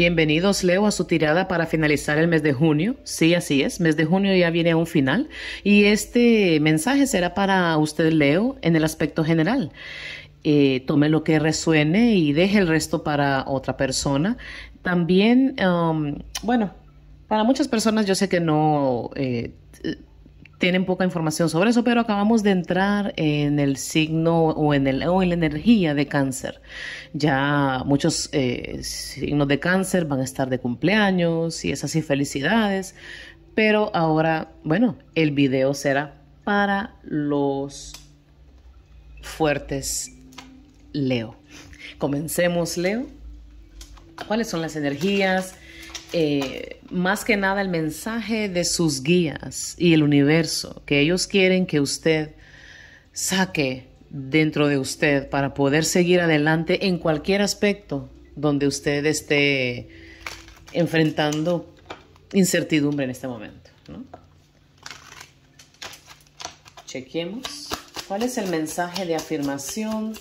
Bienvenidos, Leo, a su tirada para finalizar el mes de junio. Sí, así es, mes de junio ya viene a un final y este mensaje será para usted, Leo, en el aspecto general. Eh, tome lo que resuene y deje el resto para otra persona. También, um, bueno, para muchas personas yo sé que no eh, tienen poca información sobre eso, pero acabamos de entrar en el signo o en, el, o en la energía de cáncer. Ya muchos eh, signos de cáncer van a estar de cumpleaños y es así, felicidades. Pero ahora, bueno, el video será para los fuertes Leo. Comencemos, Leo. ¿Cuáles son las energías? Eh, más que nada el mensaje de sus guías y el universo que ellos quieren que usted saque dentro de usted para poder seguir adelante en cualquier aspecto donde usted esté enfrentando incertidumbre en este momento. Chequemos cuál es el mensaje de afirmación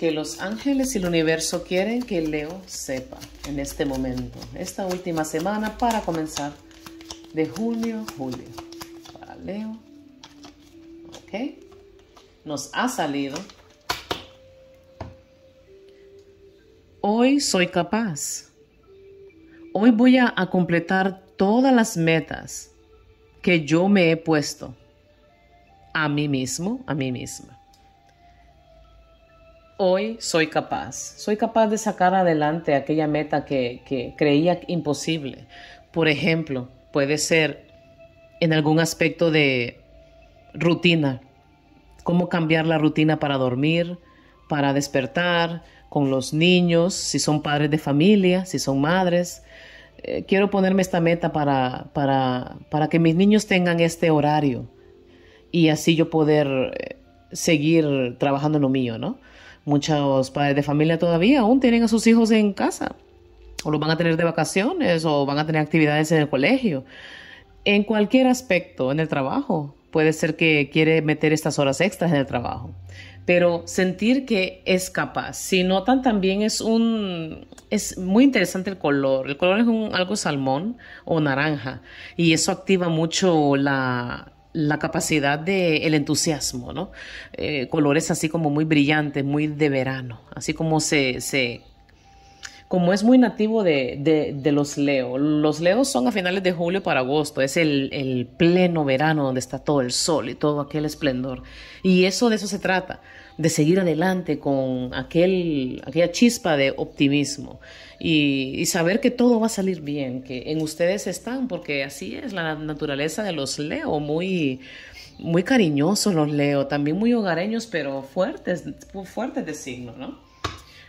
que los ángeles y el universo quieren que Leo sepa en este momento, esta última semana para comenzar de junio, julio. Para Leo. Ok. Nos ha salido. Hoy soy capaz. Hoy voy a, a completar todas las metas que yo me he puesto a mí mismo, a mí misma hoy soy capaz. Soy capaz de sacar adelante aquella meta que, creía imposible. Por ejemplo, puede ser en algún aspecto de rutina. Cómo cambiar la rutina para dormir, para despertar, con los niños, si son padres de familia, si son madres. Eh, quiero ponerme esta meta para, para, para que mis niños tengan este horario y así yo poder eh, seguir trabajando en lo mío, ¿no? Muchos padres de familia todavía aún tienen a sus hijos en casa, o los van a tener de vacaciones, o van a tener actividades en el colegio. En cualquier aspecto, en el trabajo, puede ser que quiere meter estas horas extras en el trabajo. Pero sentir que es capaz. Si notan, también es un. Es muy interesante el color. El color es un, algo salmón o naranja. Y eso activa mucho la, la capacidad del el entusiasmo, ¿no? Eh, colores así como muy brillantes, muy de verano, así como se, se como es muy nativo de, de, los Leo. Los Leos son a finales de julio para agosto, es el, el, pleno verano donde está todo el sol y todo aquel esplendor. Y eso de eso se trata, de seguir adelante con aquel, aquella chispa de optimismo y, saber que todo va a salir bien, que en ustedes están, porque así es la naturaleza de los Leo, muy, muy cariñosos los Leo, también muy hogareños, pero fuertes, fuertes de signo, ¿no?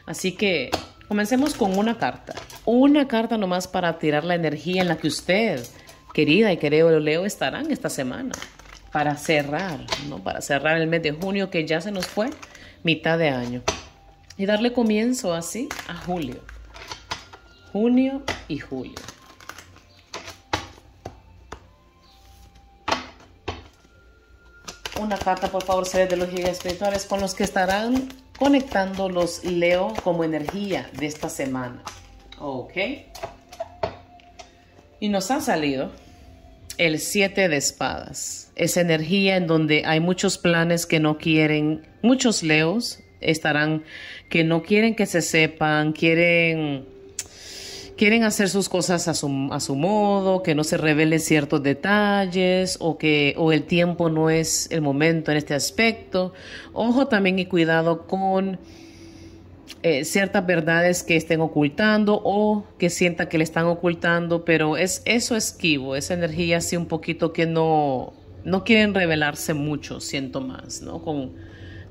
Así que comencemos con una carta, una carta nomás para tirar la energía en la que usted, querida y querido Leo, estarán esta semana para cerrar, ¿no? Para cerrar el mes de junio que ya se nos fue, mitad de año. Y darle comienzo así a julio. Junio y julio. Una carta, por favor, seres de los guías espirituales con los que estarán conectando los Leo como energía de esta semana. Ok. Y nos ha salido el 7 de espadas. Esa energía en donde hay muchos planes que no quieren, muchos leos estarán que no quieren que se sepan, quieren quieren hacer sus cosas a su, a su modo, que no se revelen ciertos detalles o que o el tiempo no es el momento en este aspecto. Ojo también y cuidado con eh, ciertas verdades que estén ocultando o que sienta que le están ocultando, pero es eso esquivo, esa energía así un poquito que no, no quieren revelarse mucho, siento más, ¿no? Con,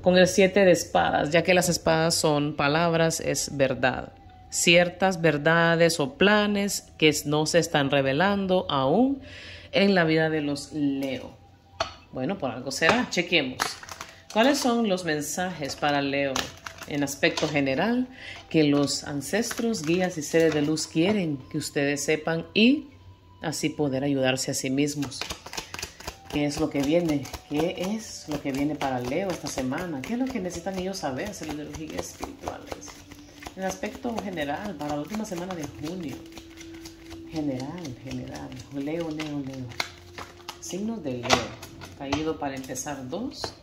con el siete de espadas, ya que las espadas son palabras, es verdad. Ciertas verdades o planes que no se están revelando aún en la vida de los Leo. Bueno, por algo será. Chequemos. ¿Cuáles son los mensajes para Leo en aspecto general que los ancestros, guías y seres de luz quieren que ustedes sepan y así poder ayudarse a sí mismos. ¿Qué es lo que viene? ¿Qué es lo que viene para Leo esta semana? ¿Qué es lo que necesitan ellos saber, seres de luz y guías espirituales? El aspecto general para la última semana de junio. General, general. Leo, Leo, Leo. Signos de Leo. Caído para empezar dos.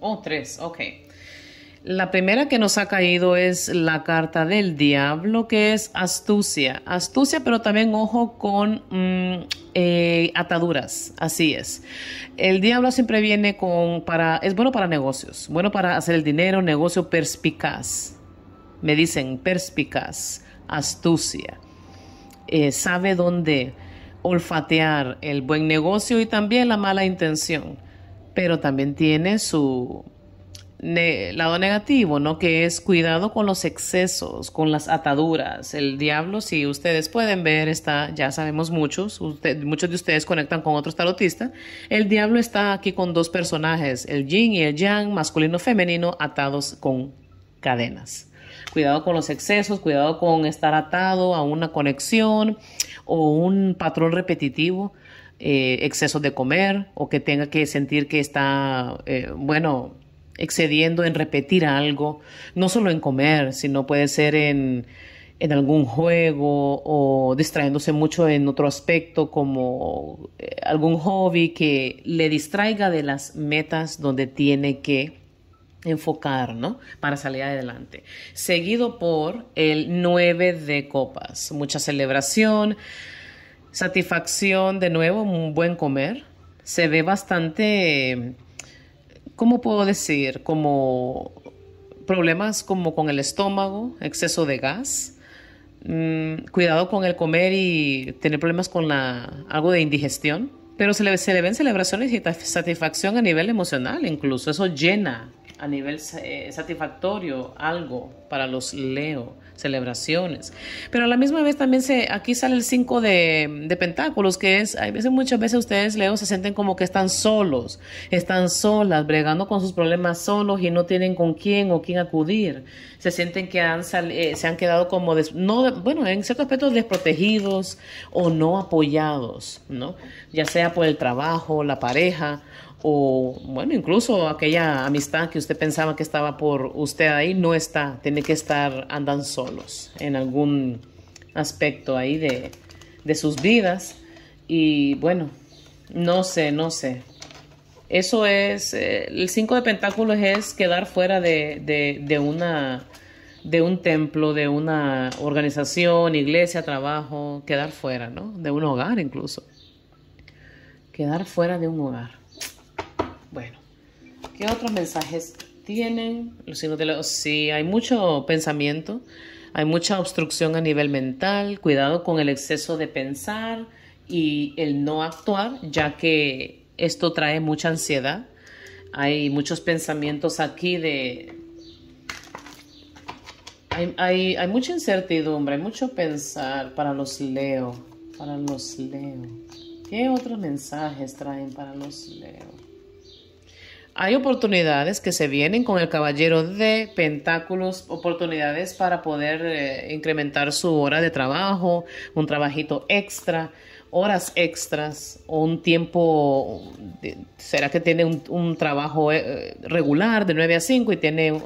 o oh, tres, ok. La primera que nos ha caído es la carta del diablo, que es astucia. Astucia, pero también ojo con mm, eh, ataduras. Así es. El diablo siempre viene con para. Es bueno para negocios, bueno para hacer el dinero, negocio perspicaz. Me dicen perspicaz, astucia. Eh, sabe dónde olfatear el buen negocio y también la mala intención. Pero también tiene su lado negativo, ¿no? Que es cuidado con los excesos, con las ataduras. El diablo, si ustedes pueden ver, está, ya sabemos muchos, muchos de ustedes conectan con otros tarotistas. El diablo está aquí con dos personajes, el yin y el yang, masculino femenino, atados con cadenas. Cuidado con los excesos, cuidado con estar atado a una conexión o un patrón repetitivo. Eh, exceso de comer o que tenga que sentir que está, eh, bueno, excediendo en repetir algo, no solo en comer, sino puede ser en, en algún juego o distrayéndose mucho en otro aspecto como eh, algún hobby que le distraiga de las metas donde tiene que enfocar, ¿no? Para salir adelante. Seguido por el 9 de copas, mucha celebración, satisfacción, de nuevo, un buen comer. Se ve bastante ¿cómo puedo decir? Como problemas como con el estómago, exceso de gas, mm, cuidado con el comer y tener problemas con la, algo de indigestión, pero se le, se le ven celebraciones y satisfacción a nivel emocional, incluso eso llena a nivel eh, satisfactorio algo para los Leo celebraciones. Pero a la misma vez también se, aquí sale el 5 de, de, pentáculos, que es, hay veces, muchas veces ustedes, Leo, se sienten como que están solos, están solas, bregando con sus problemas solos y no tienen con quién o quién acudir. Se sienten que han eh, se han quedado como, no, bueno, en ciertos aspectos desprotegidos o no apoyados, ¿no? Ya sea por el trabajo, la pareja o bueno, incluso aquella amistad que usted pensaba que estaba por usted ahí no está, tiene que estar, andan solos en algún aspecto ahí de, sus vidas y bueno, no sé, no sé. Eso es, eh, el cinco de pentáculos es quedar fuera de, de, de, una, de un templo, de una organización, iglesia, trabajo, quedar fuera, ¿no? De un hogar incluso. Quedar fuera de un hogar. Bueno, ¿qué otros mensajes tienen los signos de Sí, hay mucho pensamiento, hay mucha obstrucción a nivel mental, cuidado con el exceso de pensar y el no actuar, ya que esto trae mucha ansiedad. Hay muchos pensamientos aquí de... Hay, hay, hay mucha incertidumbre, hay mucho pensar para los Leo, para los Leo. ¿Qué otros mensajes traen para los Leo? Hay oportunidades que se vienen con el caballero de pentáculos, oportunidades para poder eh, incrementar su hora de trabajo, un trabajito extra, horas extras o un tiempo, será que tiene un, trabajo eh, regular de 9 a 5 y tiene eh,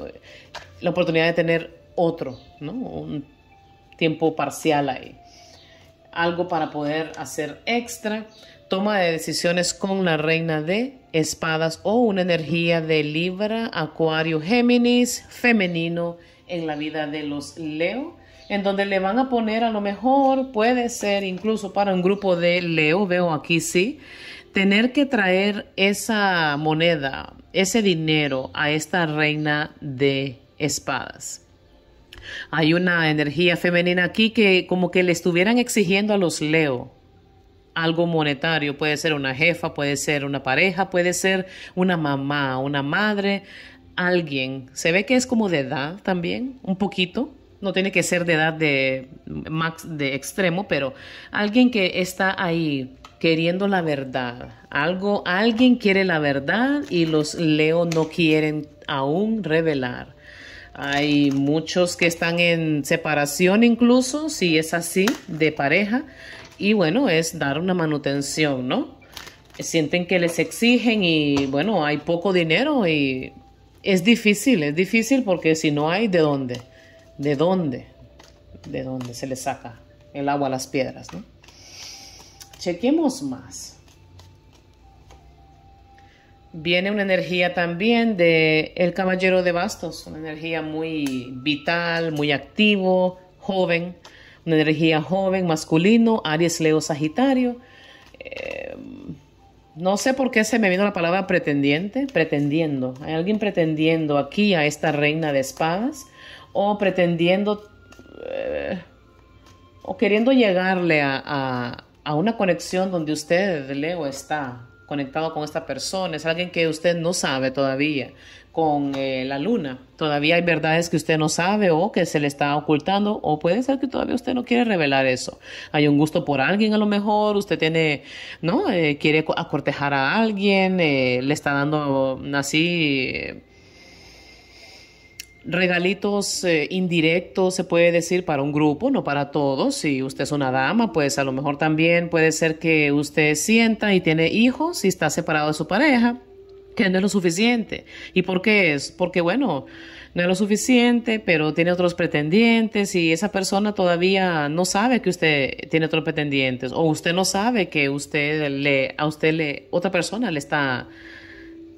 la oportunidad de tener otro, ¿no? Un tiempo parcial ahí. Algo para poder hacer extra toma de decisiones con la reina de espadas o una energía de Libra, Acuario, Géminis, femenino en la vida de los Leo, en donde le van a poner a lo mejor, puede ser incluso para un grupo de Leo, veo aquí sí, tener que traer esa moneda, ese dinero a esta reina de espadas. Hay una energía femenina aquí que como que le estuvieran exigiendo a los Leo algo monetario. Puede ser una jefa, puede ser una pareja, puede ser una mamá, una madre, alguien. Se ve que es como de edad también, un poquito. No tiene que ser de edad de max de extremo, pero alguien que está ahí queriendo la verdad. Algo, alguien quiere la verdad y los Leo no quieren aún revelar. Hay muchos que están en separación incluso, si es así, de pareja, y bueno, es dar una manutención, ¿no? Sienten que les exigen y bueno, hay poco dinero y es difícil, es difícil porque si no hay, ¿de dónde? ¿De dónde? ¿De dónde se le saca el agua a las piedras, no? Chequemos más. Viene una energía también de el caballero de bastos, una energía muy vital, muy activo, joven, una energía joven, masculino, Aries, Leo, Sagitario. Eh, no sé por qué se me vino la palabra pretendiente, pretendiendo. Hay alguien pretendiendo aquí a esta reina de espadas o pretendiendo eh, o queriendo llegarle a, a una conexión donde usted, Leo, está conectado con esta persona, es alguien que usted no sabe todavía con eh, la luna. Todavía hay verdades que usted no sabe o que se le está ocultando o puede ser que todavía usted no quiere revelar eso. Hay un gusto por alguien a lo mejor, usted tiene, ¿no? Eh, quiere acortejar a alguien, eh, le está dando así regalitos eh, indirectos, se puede decir, para un grupo, no para todos. Si usted es una dama, pues a lo mejor también puede ser que usted sienta y tiene hijos y está separado de su pareja, que no es lo suficiente. ¿Y por qué es? Porque, bueno, no es lo suficiente, pero tiene otros pretendientes y esa persona todavía no sabe que usted tiene otros pretendientes o usted no sabe que usted le, a usted le, otra persona le está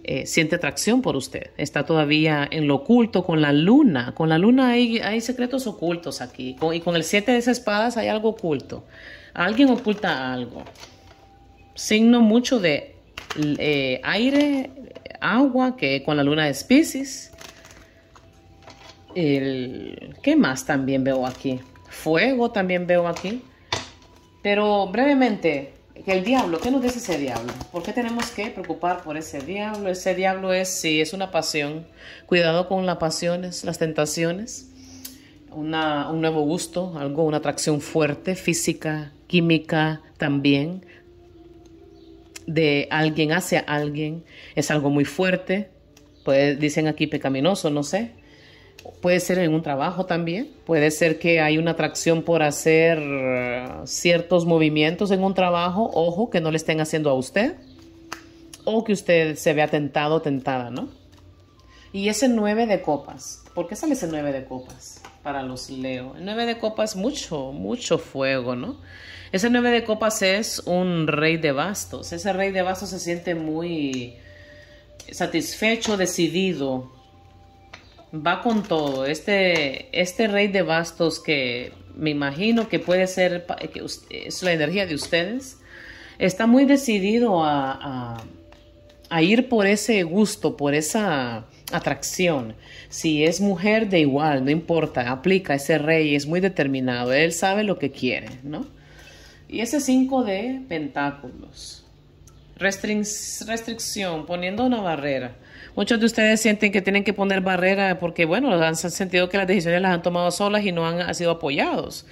eh, siente atracción por usted. Está todavía en lo oculto con la luna. Con la luna hay, hay secretos ocultos aquí. y con el siete de esas espadas hay algo oculto. Alguien oculta algo. Signo mucho de eh, aire, agua, que con la luna de Pisces. El, ¿Qué más también veo aquí? Fuego también veo aquí. Pero brevemente, que el diablo, ¿qué nos dice ese diablo? ¿Por qué tenemos que preocupar por ese diablo? Ese diablo es, si es una pasión, cuidado con las pasiones, las tentaciones, una, un nuevo gusto, algo, una atracción fuerte, física, química también, de alguien hacia alguien, es algo muy fuerte, pues dicen aquí pecaminoso, no sé, Puede ser en un trabajo también. Puede ser que hay una atracción por hacer eh, ciertos movimientos en un trabajo, ojo, que no le estén haciendo a usted. O que usted se vea tentado o tentada, ¿no? Y ese 9 de copas. ¿Por qué sale ese 9 de copas para los Leo? El 9 de copas, mucho, mucho fuego, ¿no? Ese 9 de copas es un rey de bastos. Ese rey de bastos se siente muy satisfecho, decidido, va con todo. Este, este rey de bastos que me imagino que puede ser, que es la energía de ustedes, está muy decidido a, a, ir por ese gusto, por esa atracción. Si es mujer, de igual, no importa, aplica ese rey, es muy determinado, él sabe lo que quiere, ¿no? Y ese 5 de pentáculos. restricción, poniendo una barrera. Muchos de ustedes sienten que tienen que poner barrera porque, bueno, han sentido que las decisiones las han tomado solas y no han, sido apoyados.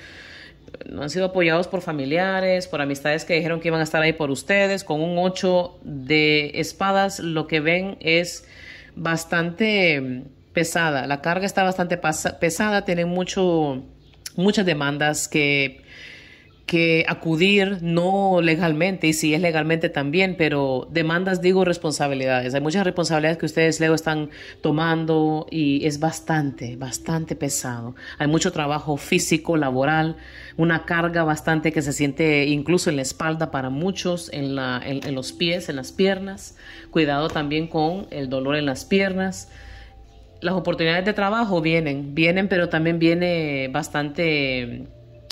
No han sido apoyados por familiares, por amistades que dijeron que iban a estar ahí por ustedes. Con un 8 de espadas, lo que ven es bastante mm, pesada. La carga está bastante pesada, tienen mucho, muchas demandas que que acudir no legalmente, y si es legalmente también, pero demandas, digo, responsabilidades. Hay muchas responsabilidades que ustedes, Leo, están tomando y es bastante, bastante pesado. Hay mucho trabajo físico, laboral, una carga bastante que se siente incluso en la espalda para muchos, en, la, en los pies, en las piernas. Cuidado también con el dolor en las piernas las oportunidades de trabajo vienen, vienen, pero también viene bastante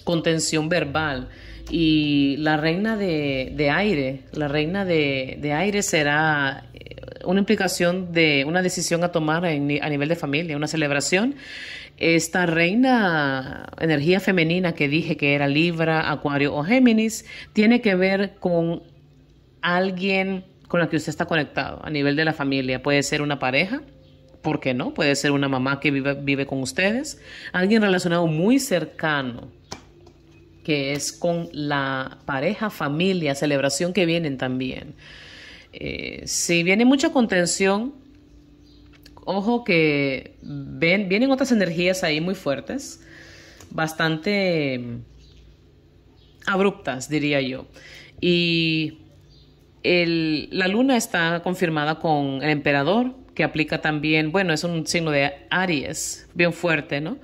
contención verbal. Y la reina de, aire, la reina de, aire será eh, una implicación de una decisión a tomar a nivel de familia, una celebración. Esta reina, energía femenina que dije que era Libra, Acuario o Géminis, tiene que ver con alguien con la que usted está conectado a nivel de la familia. Puede ser una pareja, ¿por qué no? Puede ser una mamá que vive, vive con ustedes, alguien relacionado muy cercano que es con la pareja, familia, celebración que vienen también. Eh, si viene mucha contención, ojo que ven, vienen otras energías ahí muy fuertes, bastante mm, abruptas, diría yo. Y la luna está confirmada con el emperador, que aplica también, bueno, es un signo de Aries, bien fuerte, ¿no?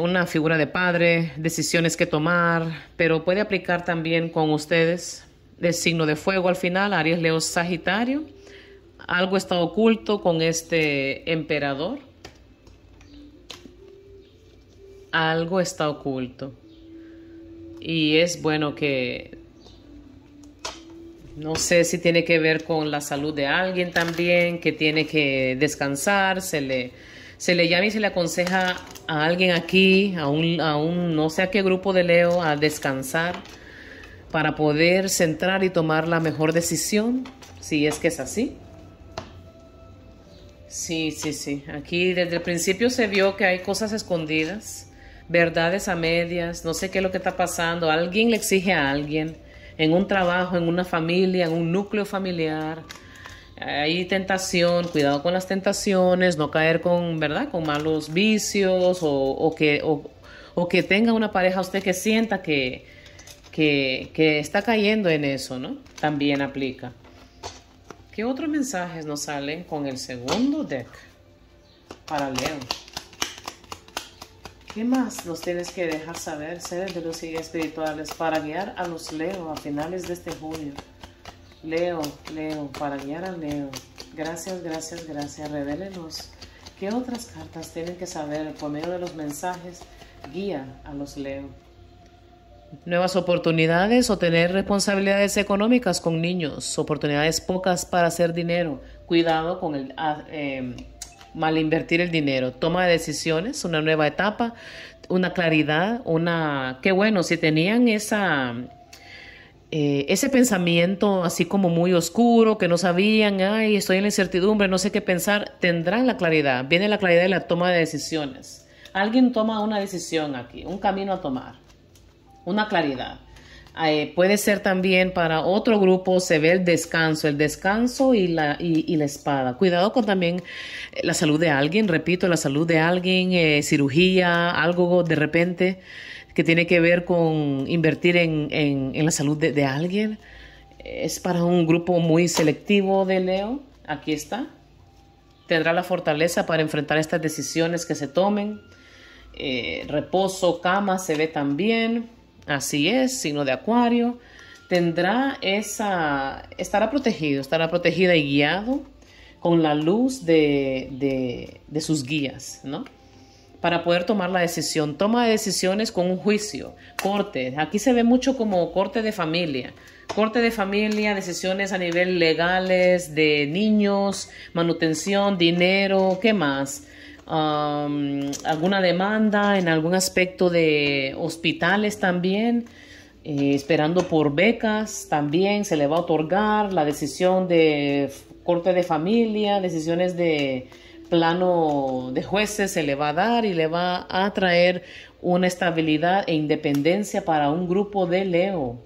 Una figura de padre, decisiones que tomar, pero puede aplicar también con ustedes el signo de fuego al final, Aries, Leo, Sagitario. Algo está oculto con este emperador. Algo está oculto. Y es bueno que no sé si tiene que ver con la salud de alguien también, que tiene que descansar, se le, se le llama y se le aconseja a alguien aquí, a un, a un no sé a qué grupo de Leo, a descansar para poder centrar y tomar la mejor decisión, si es que es así. Sí, sí, sí. Aquí desde el principio se vio que hay cosas escondidas, verdades a medias, no sé qué es lo que está pasando. Alguien le exige a alguien en un trabajo, en una familia, en un núcleo familiar. Hay tentación, cuidado con las tentaciones, no caer con, ¿verdad? Con malos vicios o, que, o, que tenga una pareja usted que sienta que, que, que está cayendo en eso, ¿no? También aplica. ¿Qué otros mensajes nos salen con el segundo deck para Leo? ¿Qué más nos tienes que dejar saber, seres de los guías espirituales, para guiar a los Leo a finales de este junio? Leo, Leo, para guiar a Leo. Gracias, gracias, gracias. Revélenos qué otras cartas tienen que saber por medio de los mensajes guía a los Leo. Nuevas oportunidades o tener responsabilidades económicas con niños, oportunidades pocas para hacer dinero. Cuidado con el... Em, mal invertir el dinero. Toma de decisiones, una nueva etapa, una claridad, una... Qué bueno, si tenían esa... Eh, ese pensamiento así como muy oscuro, que no sabían, ay, estoy en la incertidumbre, no sé qué pensar, tendrán la claridad. Viene la claridad de la toma de decisiones. Alguien toma una decisión aquí, un camino a tomar, una claridad. Eh, puede ser también para otro grupo, se ve el descanso, el descanso y la, y, la espada. Cuidado con también eh, la salud de alguien, repito, la salud de alguien, cirugía, algo de repente que tiene que ver con invertir en, en, la salud de, de, alguien. Es para un grupo muy selectivo de Leo. Aquí está. Tendrá la fortaleza para enfrentar estas decisiones que se tomen. reposo, cama, se ve también Así es, signo de acuario. Tendrá esa, estará protegido, estará protegida y guiado con la luz de, de, sus guías, ¿no? Para poder tomar la decisión. Toma decisiones con un juicio, corte. Aquí se ve mucho como corte de familia. Corte de familia, decisiones a nivel legales, de niños, manutención, dinero, ¿qué más? alguna demanda en algún aspecto de hospitales también, eh, esperando por becas también se le va a otorgar la decisión de corte de familia, decisiones de plano de jueces se le va a dar y le va a traer una estabilidad e independencia para un grupo de Leo.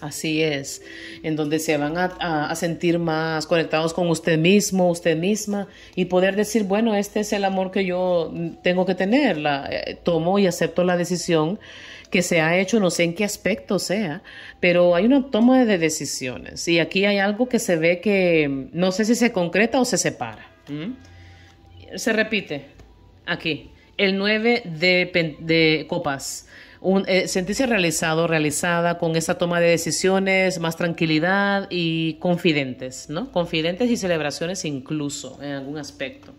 Así es, en donde se van a, sentir más conectados con usted mismo, usted misma, y poder decir, bueno, este es el amor que yo tengo que tener, la, eh, tomo y acepto la decisión que se ha hecho, no sé en qué aspecto sea, pero hay una toma de decisiones y aquí hay algo que se ve que no sé si se concreta o se separa. Se repite aquí, el 9 de, de copas un, eh, sentirse realizado, realizada con esa toma de decisiones, más tranquilidad y confidentes, ¿no? Confidentes y celebraciones incluso en algún aspecto.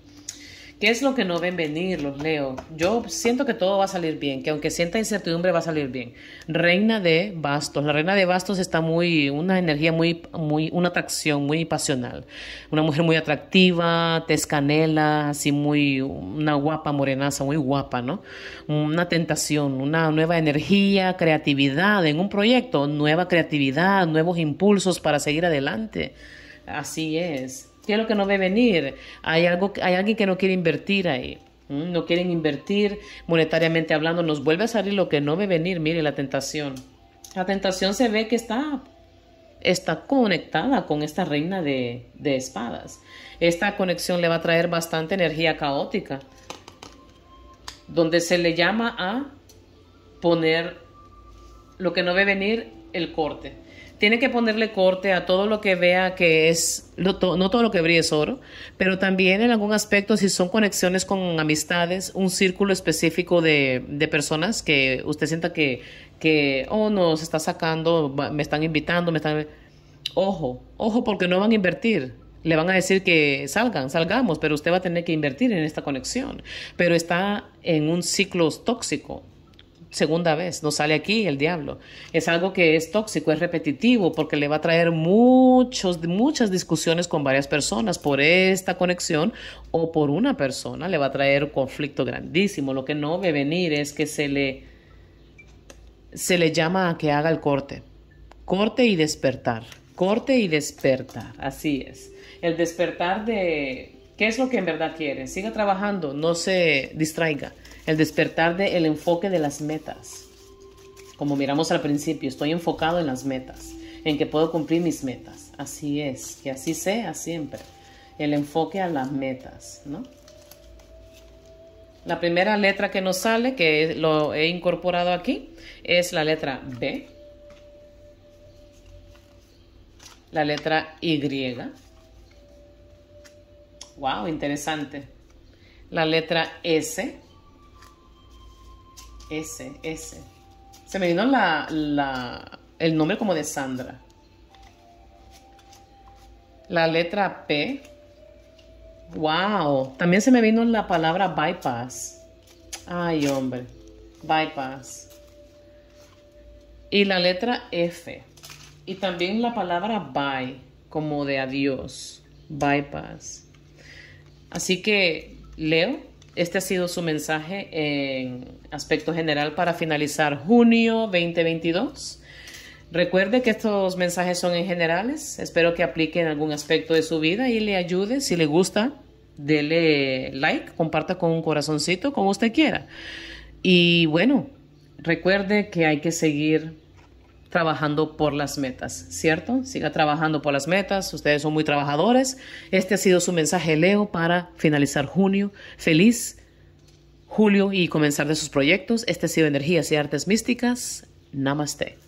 ¿Qué es lo que no ven venir, los leo? Yo siento que todo va a salir bien, que aunque sienta incertidumbre va a salir bien. Reina de bastos. La reina de bastos está muy, una energía muy, muy, una atracción muy pasional. Una mujer muy atractiva, tescanela, así muy, una guapa morenaza, muy guapa, ¿no? Una tentación, una nueva energía, creatividad en un proyecto, nueva creatividad, nuevos impulsos para seguir adelante. Así es. ¿Qué es lo que no ve venir? Hay, algo, hay alguien que no quiere invertir ahí. No quieren invertir monetariamente hablando. Nos vuelve a salir lo que no ve venir. Mire la tentación. La tentación se ve que está, está conectada con esta reina de, de espadas. Esta conexión le va a traer bastante energía caótica. Donde se le llama a poner lo que no ve venir el corte tiene que ponerle corte a todo lo que vea que es, no, todo lo que brille es oro, pero también en algún aspecto, si son conexiones con amistades, un círculo específico de, de personas que usted sienta que, que, oh, no, se está sacando, me están invitando, me están... Ojo, ojo, porque no van a invertir le van a decir que salgan, salgamos, pero usted va a tener que invertir en esta conexión. Pero está en un ciclo tóxico. Segunda vez, no sale aquí el diablo. Es algo que es tóxico, es repetitivo, porque le va a traer muchos, muchas discusiones con varias personas por esta conexión o por una persona. Le va a traer conflicto grandísimo. Lo que no ve venir es que se le, se le llama a que haga el corte. Corte y despertar. Corte y despertar. Así es el despertar de qué es lo que en verdad quiere. Siga trabajando, no se distraiga. El despertar del enfoque de las metas. Como miramos al principio, estoy enfocado en las metas, en que puedo cumplir mis metas. Así es, que así sea siempre. El enfoque a las metas, ¿no? La primera letra que nos sale, que lo he incorporado aquí, es la letra B. La letra Y Wow, interesante. La letra S. S, S. Se me vino la, el nombre como de Sandra. La letra P. Wow. También se me vino la palabra bypass. Ay, hombre. Bypass. Y la letra F. Y también la palabra bye, como de adiós. Bypass. Así que, Leo, este ha sido su mensaje en aspecto general para finalizar junio 2022. Recuerde que estos mensajes son en generales. Espero que aplique en algún aspecto de su vida y le ayude. Si le gusta, dele like, comparta con un corazoncito, como usted quiera. Y bueno, recuerde que hay que seguir trabajando por las metas, ¿cierto? Siga trabajando por las metas, ustedes son muy trabajadores. Este ha sido su mensaje, Leo, para finalizar junio. Feliz julio y comenzar de sus proyectos. Este ha sido Energías y Artes Místicas. Namaste.